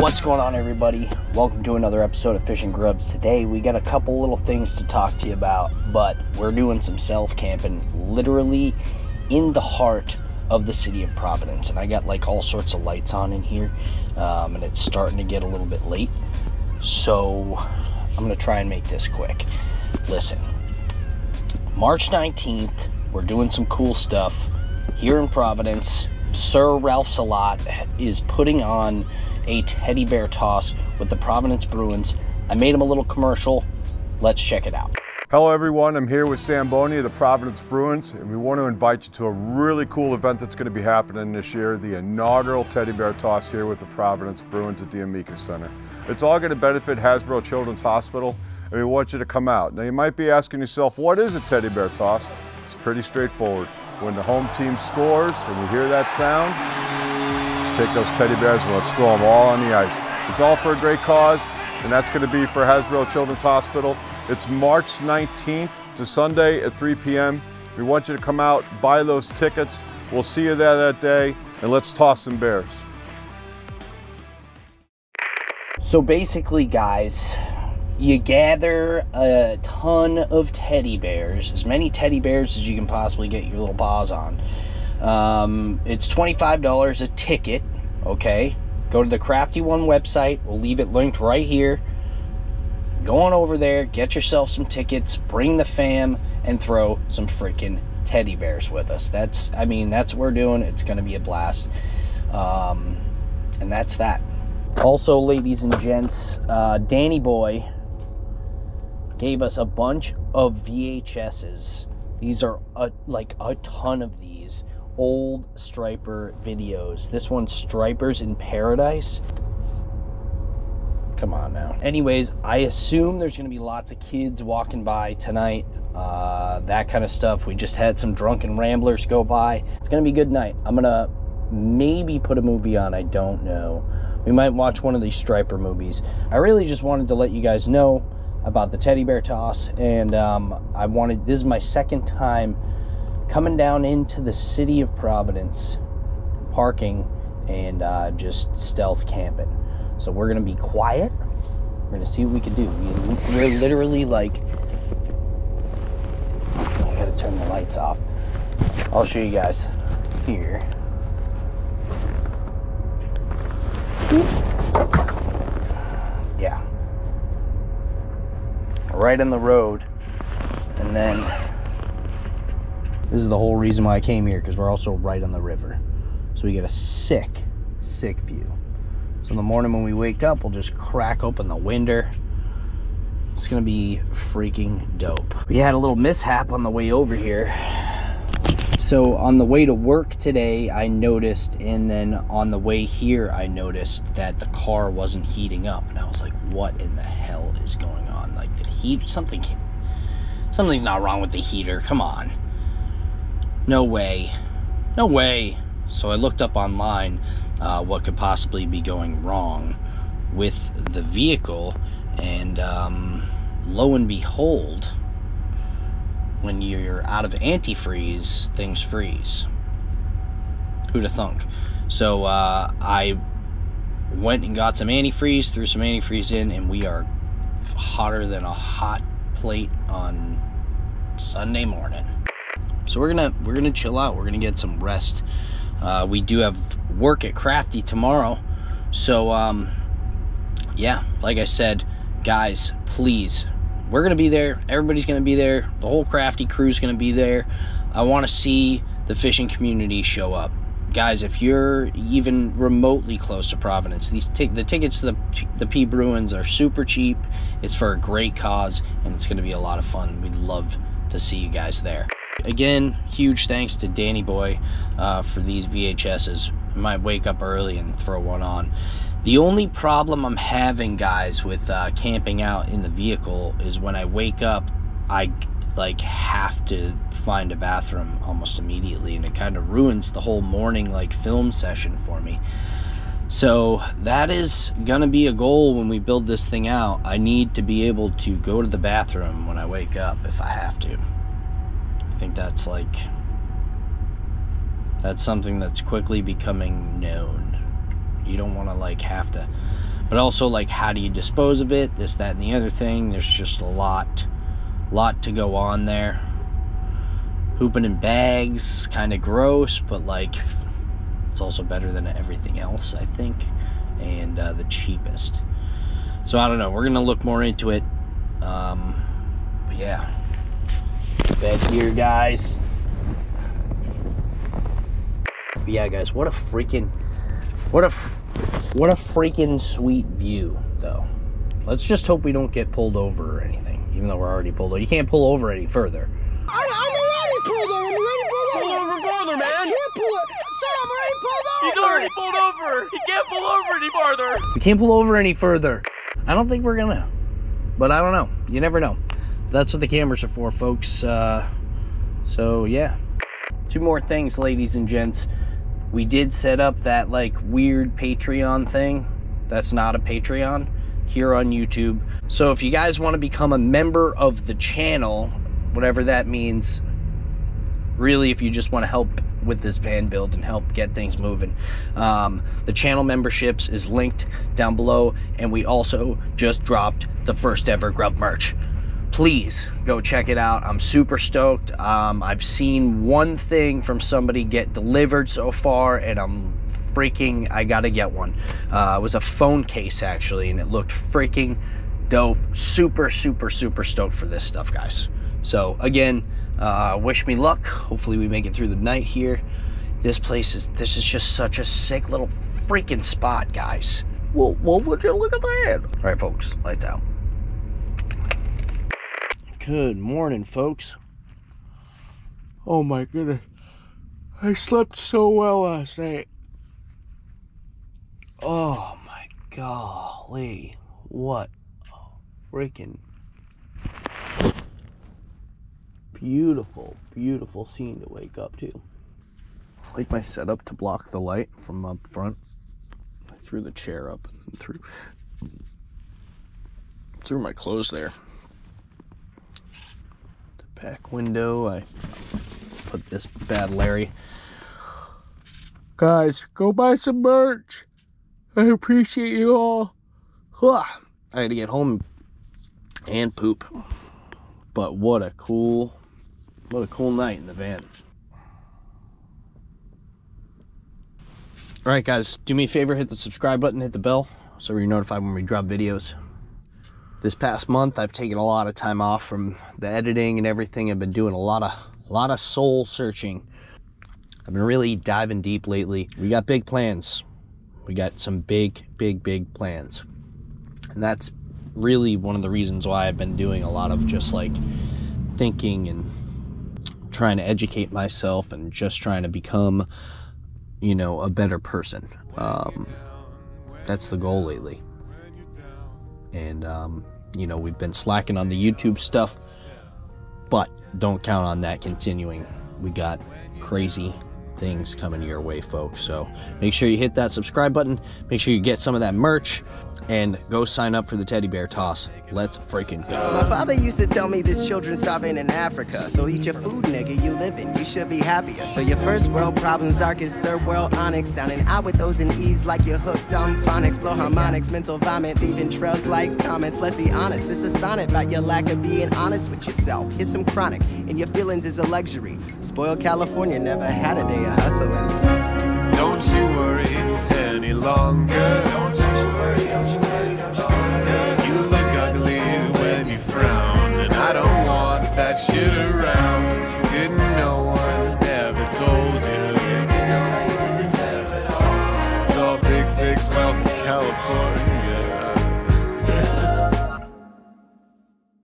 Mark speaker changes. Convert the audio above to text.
Speaker 1: What's going on, everybody? Welcome to another episode of Fishing GrubbZ. Today, we got a couple little things to talk to you about, but we're doing some stealth camping literally in the heart of the city of Providence. And I got like all sorts of lights on in here, um, and it's starting to get a little bit late. So, I'm going to try and make this quick. Listen, March 19th, we're doing some cool stuff here in Providence. Sir Ralph Salat is putting on a teddy bear toss with the Providence Bruins. I made him a little commercial. Let's check it out.
Speaker 2: Hello everyone, I'm here with Samboni of the Providence Bruins and we want to invite you to a really cool event that's going to be happening this year, the inaugural teddy bear toss here with the Providence Bruins at the Amica Center. It's all going to benefit Hasbro Children's Hospital and we want you to come out. Now you might be asking yourself, what is a teddy bear toss? It's pretty straightforward. When the home team scores and you hear that sound, take those teddy bears and let's throw them all on the ice. It's all for a great cause, and that's going to be for Hasbro Children's Hospital. It's March 19th to Sunday at 3 p.m. We want you to come out, buy those tickets. We'll see you there that day, and let's toss some bears.
Speaker 1: So basically, guys, you gather a ton of teddy bears, as many teddy bears as you can possibly get your little paws on. Um, it's $25 a ticket, okay? Go to the Crafty One website. We'll leave it linked right here. Go on over there, get yourself some tickets, bring the fam, and throw some freaking teddy bears with us. That's, I mean, that's what we're doing. It's going to be a blast. Um, and that's that. Also, ladies and gents, uh, Danny Boy gave us a bunch of VHSs. These are a, like a ton of these old striper videos. This one's Stripers in Paradise. Come on now. Anyways, I assume there's going to be lots of kids walking by tonight. Uh, that kind of stuff. We just had some drunken ramblers go by. It's going to be a good night. I'm going to maybe put a movie on. I don't know. We might watch one of these striper movies. I really just wanted to let you guys know about the teddy bear toss, and um, I wanted this is my second time coming down into the city of Providence, parking, and uh, just stealth camping. So we're gonna be quiet. We're gonna see what we can do. We're literally like, I gotta turn the lights off. I'll show you guys here. Yeah, right in the road. And then this is the whole reason why I came here because we're also right on the river. So we get a sick, sick view. So in the morning when we wake up, we'll just crack open the winder. It's gonna be freaking dope. We had a little mishap on the way over here. So on the way to work today, I noticed, and then on the way here, I noticed that the car wasn't heating up. And I was like, what in the hell is going on? Like the heat, something, something's not wrong with the heater. Come on. No way. No way. So I looked up online uh, what could possibly be going wrong with the vehicle, and um, lo and behold, when you're out of antifreeze, things freeze. Who'd have thunk? So uh, I went and got some antifreeze, threw some antifreeze in, and we are hotter than a hot plate on Sunday morning. So we're gonna we're gonna chill out. We're gonna get some rest. Uh, we do have work at Crafty tomorrow, so um, yeah. Like I said, guys, please we're to be there. Everybody's to be there. The whole crafty crew's to be there. I want to see the fishing community show up. Guys, if you're even remotely close to Providence, these the tickets to the, the P Bruins are super cheap. It's for a great cause, and it's going to be a lot of fun. We'd love to see you guys there. Again, huge thanks to Danny Boy uh, for these VHSs. I might wake up early and throw one on. The only problem I'm having, guys, with uh, camping out in the vehicle is when I wake up, I like have to find a bathroom almost immediately, and it kind of ruins the whole morning like film session for me. So that is gonna be a goal when we build this thing out. I need to be able to go to the bathroom when I wake up if I have to. Think that's like that's something that's quickly becoming known. You don't want to like have to but also like how do you dispose of it? This that and the other thing. There's just a lot lot to go on there. Pooping in bags kind of gross but like it's also better than everything else i think and uh, the cheapest. So i don't know. We're gonna look more into it. Um, but yeah bed here guys but yeah guys what a freaking what a, what a freaking sweet view, though. Let's just hope we don't get pulled over or anything, even though we're already pulled over. You can't pull over any further.
Speaker 3: I, I'm already pulled over. I'm already pulled over.
Speaker 4: Pull over farther, man.
Speaker 3: I can't pull it. Sir, I'm already pulled over.
Speaker 4: He's already pulled over. He can't pull over any farther.
Speaker 1: We can't pull over any further. I don't think we're gonna, but I don't know. You never know. That's what the cameras are for, folks. Uh, so yeah. Two more things, ladies and gents. We did set up that like weird Patreon thing. That's not a Patreon here on YouTube. So if you guys want to become a member of the channel, whatever that means, really if you just want to help with this van build and help get things moving. Um, the channel memberships is linked down below, and we also just dropped the first ever Grubb merch. Please go check it out. I'm super stoked. Um, I've seen one thing from somebody get delivered so far, and I'm freaking. I gotta get one. Uh, it was a phone case actually, and it looked freaking dope. Super, super, super stoked for this stuff, guys. So again, uh, wish me luck. Hopefully we make it through the night here. This place is this is just such a sick little freaking spot, guys. Well, well, would you look at that? All right, folks, lights out. Good morning, folks. Oh my goodness. I slept so well last night. Oh my golly. What a freaking beautiful, beautiful scene to wake up to. I like my setup to block the light from up front. I threw the chair up and threw threw my clothes there. Back window, I put this bad Larry. Guys, go buy some merch. I appreciate you all. Huh. I had to get home and poop. But what a cool, what a cool night in the van. All right, guys, do me a favor, hit the subscribe button, hit the bell, so you're notified when we drop videos. This past month, I've taken a lot of time off from the editing and everything. I've been doing a lot of, a lot of soul searching. I've been really diving deep lately. We got big plans. We got some big, big, big plans. And that's really one of the reasons why I've been doing a lot of just like thinking and trying to educate myself and just trying to become, you know, a better person. Um, that's the goal lately. And, um, you know, we've been slacking on the YouTube stuff, but don't count on that continuing. We got crazy things coming your way, folks. So make sure you hit that subscribe button. Make sure you get some of that merch and go sign up for the teddy bear toss. Let's freaking go.
Speaker 3: My father used to tell me this children starving in Africa. So eat your food, nigga. You living, you should be happier. So your first world problems, darkest third world onyx. Sounding out with those in ease like you're hooked on phonics. Blow harmonics, mental vomit, leaving trails like comments. Let's be honest, this is sonnet about your lack of being honest with yourself. Here's some chronic, and your feelings is a luxury. Spoiled California never had a day hustling.
Speaker 5: Don't you worry any longer. Don't you worry, don't you worry,